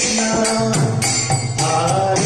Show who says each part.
Speaker 1: Krishna are